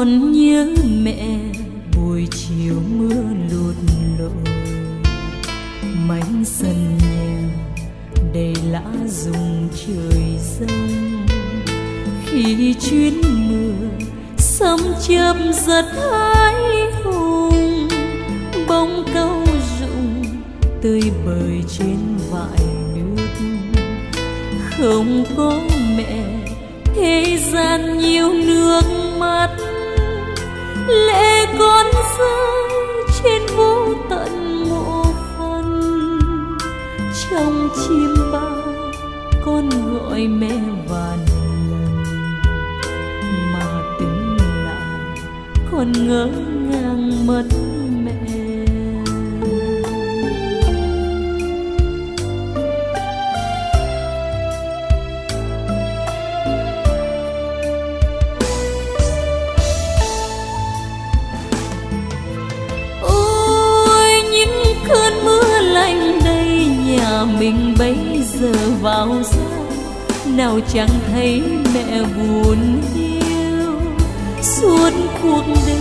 con nhớ mẹ, buổi chiều mưa lụt lội. Mảnh sân nhà đầy lá rụng trời rông khi chuyến mưa sấm chớp giật hãi hùng bông câu rụng tươi bời trên vại nước. Không có mẹ, thế gian nhiều nước mắt. Nỗi mê và vàn lần mà tính lại, còn ngỡ ngàng mất mẹ. Ôi, những cơn mưa lạnh đây, nhà mình bây giờ vào ra nào chẳng thấy mẹ buồn yêu. Suốt cuộc đời,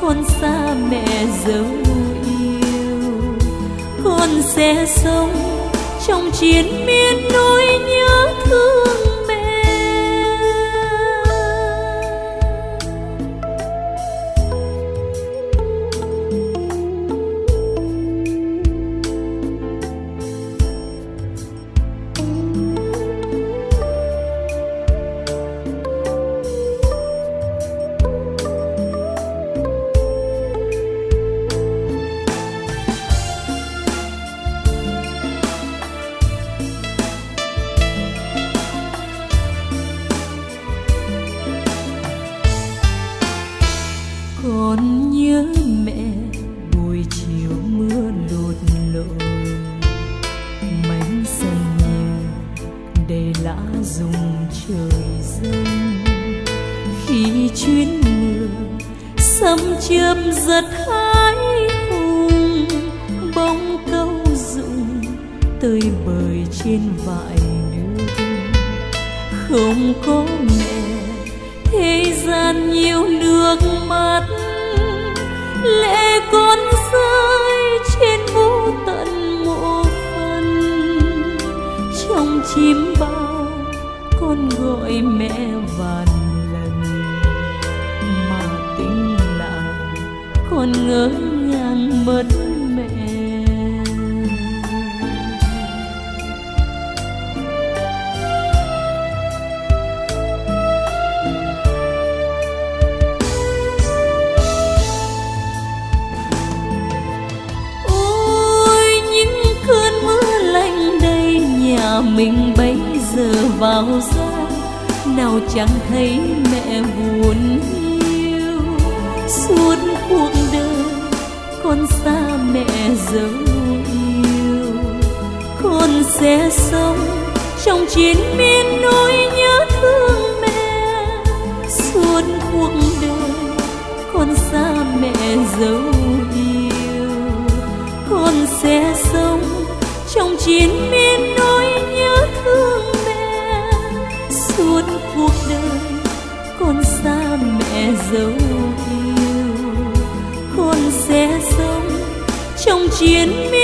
con xa mẹ dấu yêu. Con sẽ sống trong chiến miên nỗi nhớ thương. Trời dâng. Khi chuyến mưa sấm chớp giật hai hùng bông câu rụng tơi bời trên vại nước không có mẹ, thế gian nhiều nước mắt. Lệ con con gọi mẹ vàn lần mà tính lại con ngỡ ngàng mất mẹ. Ôi, những cơn mưa đây nhà mình bây giờ vào giấc nào chẳng thấy mẹ buồn yêu. Suốt cuộc đời, con xa mẹ dấu yêu. Con sẽ sống trong chiến miên nỗi nhớ thương mẹ. Suốt cuộc đời, con xa mẹ dấu dấu yêu hôn sẽ sống trong chiến miên